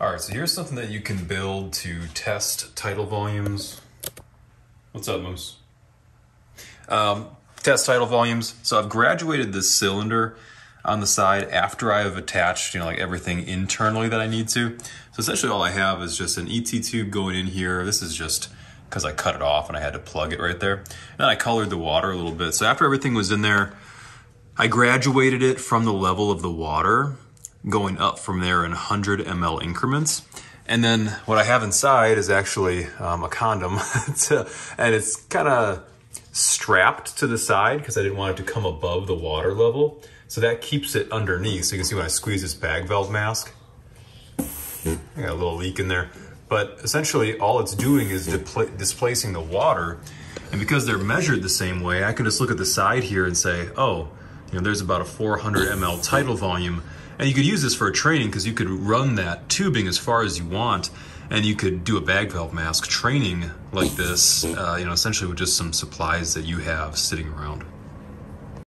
All right, so here's something that you can build to test tidal volumes. What's up, Moose? Um, test tidal volumes. So I've graduated this cylinder on the side after I have attached, you know, like everything internally that I need to. So essentially all I have is just an ET tube going in here. This is just because I cut it off and I had to plug it right there. And then I colored the water a little bit. So after everything was in there, I graduated it from the level of the water going up from there in 100 ml increments. And then what I have inside is actually um, a condom, to, and it's kind of strapped to the side because I didn't want it to come above the water level. So that keeps it underneath. So you can see when I squeeze this bag valve mask, I got a little leak in there. But essentially all it's doing is displacing the water. And because they're measured the same way, I can just look at the side here and say, oh, you know, there's about a 400 ml tidal volume and you could use this for a training because you could run that tubing as far as you want and you could do a bag valve mask training like this, uh, you know, essentially with just some supplies that you have sitting around.